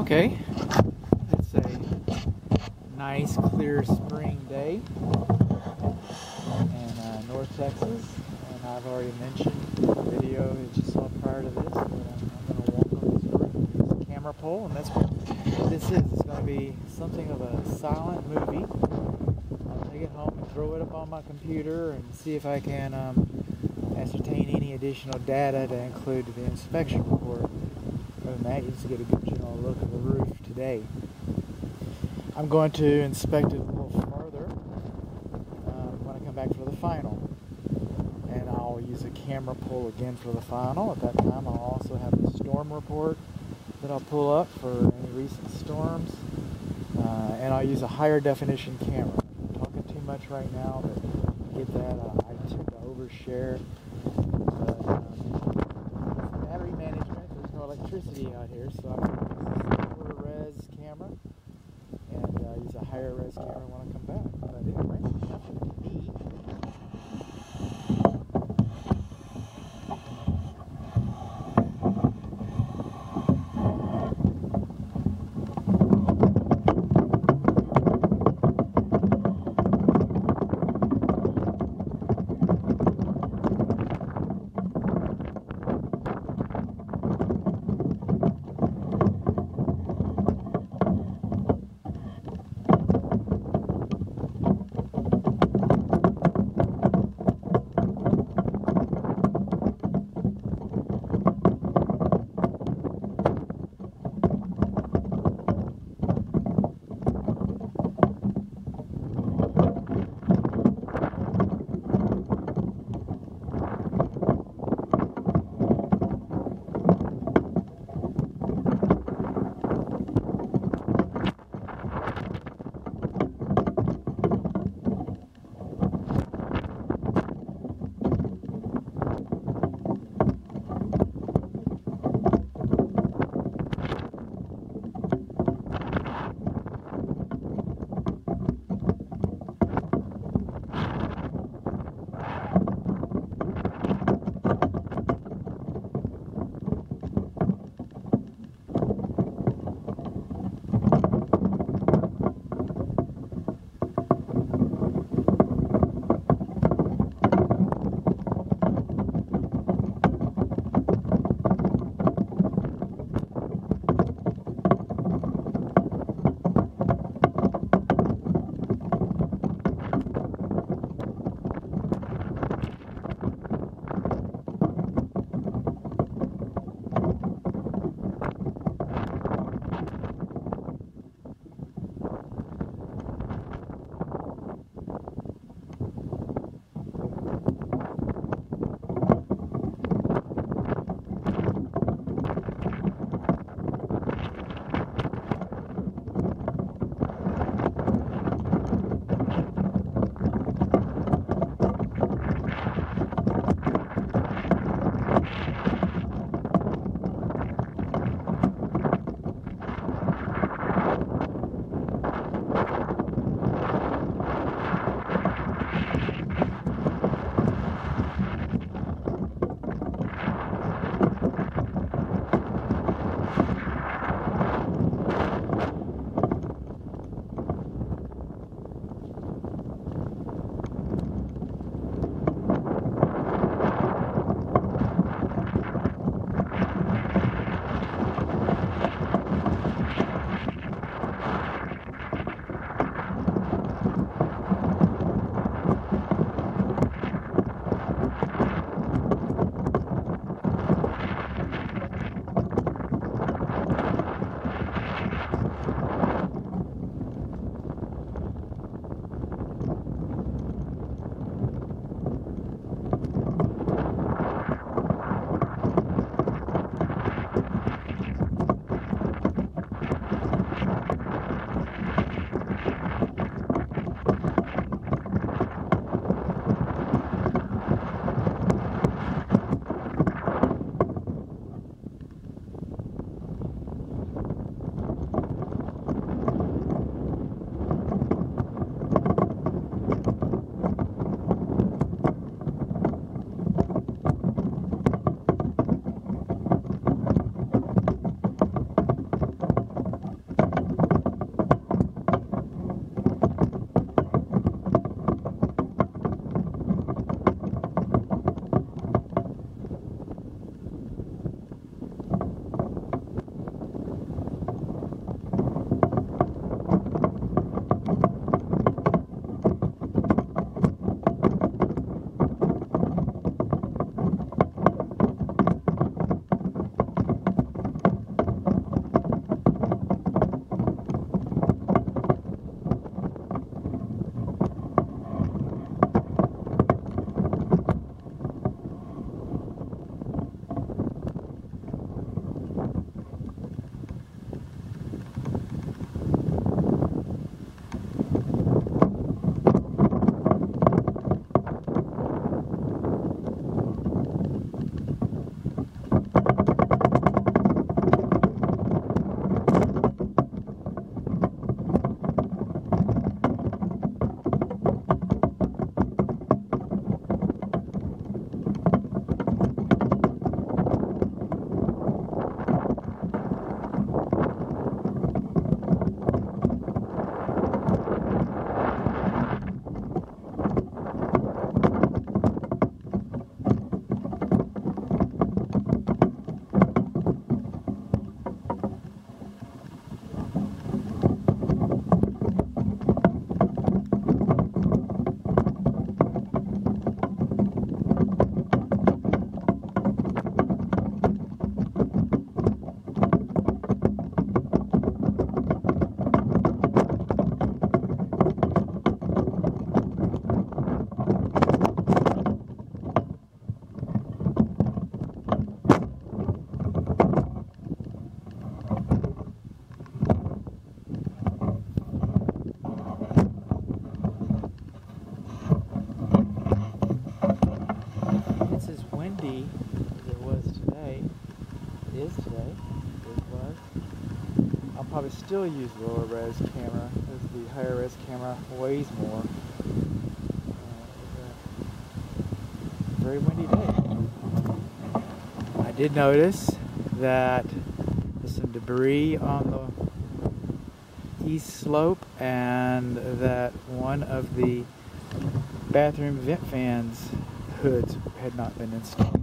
Okay, it's a nice clear spring day in uh, North Texas, and I've already mentioned the video that you saw prior to this But I'm, I'm going to walk on this camera pole, and that's what this is. It's going to be something of a silent movie. I'll take it home and throw it up on my computer and see if I can um, ascertain any additional data to include to the inspection report. Just get a good general look of the roof today. I'm going to inspect it a little further um, when I come back for the final. And I'll use a camera pull again for the final. At that time, I'll also have a storm report that I'll pull up for any recent storms. Uh, and I'll use a higher definition camera. I'm talking too much right now, but get that. Uh, I tend to overshare. But, um, battery management, there's no electricity out here, so I'm to use a silver res camera and uh, use a higher res camera when I come back. But enough of me. Is today, I'll probably still use lower res camera because the higher res camera weighs more. Uh, very windy day. I did notice that there's some debris on the east slope and that one of the bathroom vent fans hoods had not been installed.